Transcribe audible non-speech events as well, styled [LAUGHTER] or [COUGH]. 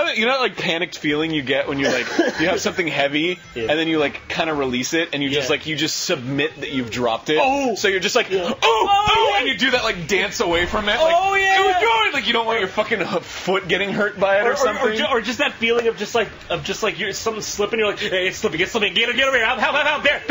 you know that you know that like panicked feeling you get when you like you have something heavy [LAUGHS] Yeah. and then you like kind of release it and you just Yeah. like you just submit that you've dropped it. Oh. so you're just like Yeah. oh oh, oh yeah. and you do that like dance away from it. Like, Oh, yeah. "Oh, God," like you don't want your fucking foot getting hurt by it or, Or, or, something. or, ju- or just that feeling of just like of just like you're something slipping. You're like, hey, it's slipping, it's slipping. Get it, get it, over here. Help, help, help, help. There.